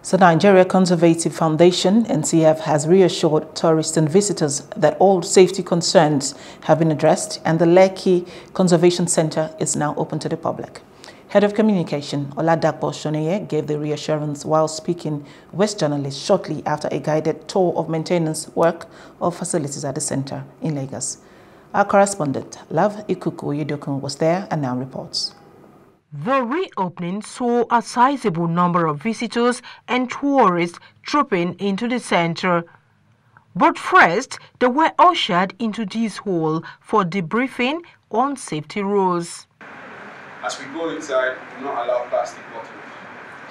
So Nigeria Conservative Foundation, NCF, has reassured tourists and visitors that all safety concerns have been addressed and the Lekki Conservation Center is now open to the public. Head of Communication, Oladapo Shoneye, gave the reassurance while speaking with journalists shortly after a guided tour of maintenance work of facilities at the center in Lagos. Our correspondent, Love Ikuku Yedokun, was there and now reports. The reopening saw a sizable number of visitors and tourists trooping into the center. But first, they were ushered into this hall for debriefing on safety rules. As we go inside, do not allow plastic bottles.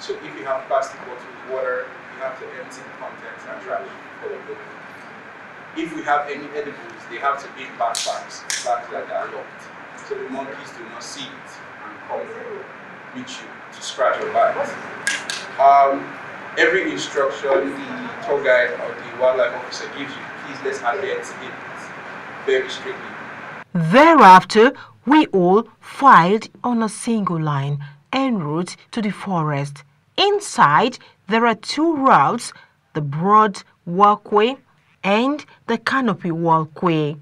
So if you have plastic bottles, water, you have to empty the contents and trash. If we have any edibles, they have to be in backpacks, bags that are locked. So the monkeys do not see it and come meet you to scratch your back. Um, every instruction the tour guide or the wildlife officer gives you, please let's adhere to it very strictly. Thereafter, we all filed on a single line en route to the forest. Inside, there are two routes, the broad walkway and the canopy walkway.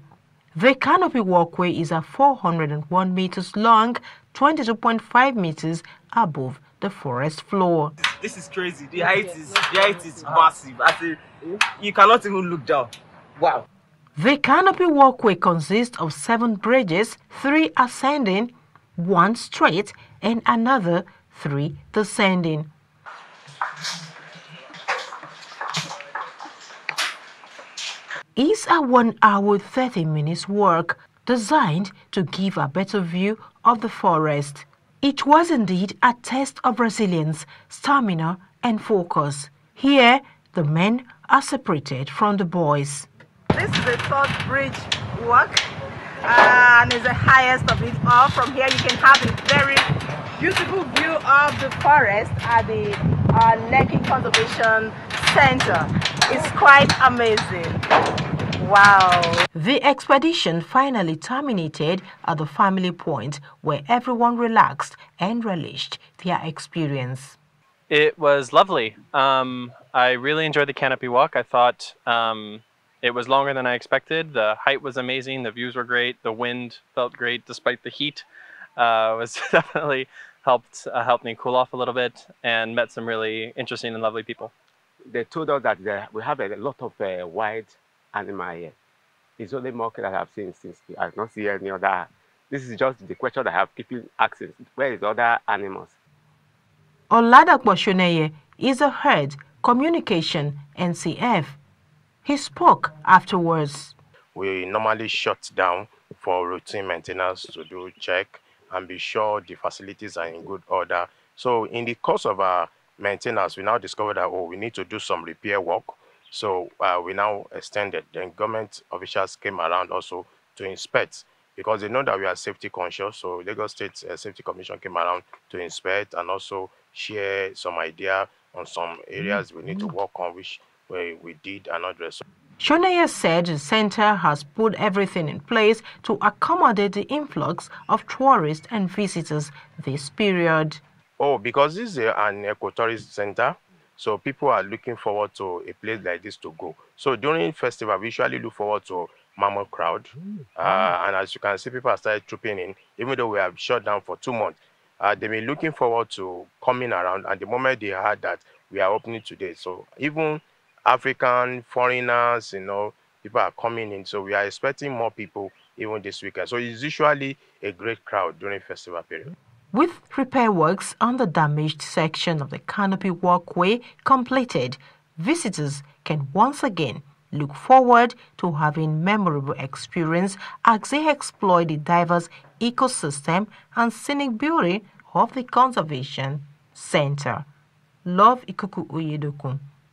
The canopy walkway is a 401 meters long, 22.5 meters above the forest floor. This is crazy. The height is the height is massive. I think you cannot even look down. Wow. The canopy walkway consists of seven bridges, three ascending, one straight, and another three descending. Is a 1 hour 30 minutes work designed to give a better view of the forest. It was indeed a test of resilience, stamina and focus. Here, the men are separated from the boys. This is the third bridge work and it's the highest of it all. From here you can have a very beautiful view of the forest at the uh, Lekki Conservation Center. It's quite amazing. Wow. The expedition finally terminated at the family point where everyone relaxed and relished their experience. It was lovely. Um, I really enjoyed the canopy walk. I thought um, it was longer than I expected. The height was amazing. The views were great. The wind felt great despite the heat. Uh, was definitely helped uh, helped me cool off a little bit and met some really interesting and lovely people. They told us that we have a lot of uh, wild animal here. It's only monkey that I've seen since I've not seen any other. This is just the question that I have keeping asking. Where is other animals? Oladapo Shoneye is a head communication NCF. He spoke afterwards. We normally shut down for routine maintenance to do check and be sure the facilities are in good order. So in the course of our maintenance, we now discovered that, oh, we need to do some repair work so uh, we now extended. Then government officials came around also to inspect because they know that we are safety conscious. So Lagos State uh, Safety Commission came around to inspect and also share some idea on some areas we need to work on, which we, we did and address. Shoneye said the center has put everything in place to accommodate the influx of tourists and visitors this period. Oh, because this is an eco-tourist center, so people are looking forward to a place like this to go. So during festival, we usually look forward to mammoth crowd. Mm, uh, and as you can see, people have started trooping in, even though we have shut down for two months. Uh, they've been looking forward to coming around. And the moment they heard that we are opening today, so even African foreigners, you know, people are coming in. So we are expecting more people even this weekend. So it's usually a great crowd during festival period. With repair works on the damaged section of the canopy walkway completed, visitors can once again look forward to having memorable experience as they explore the diverse ecosystem and scenic beauty of the Conservation Center. Love Ikuku Uyedokun,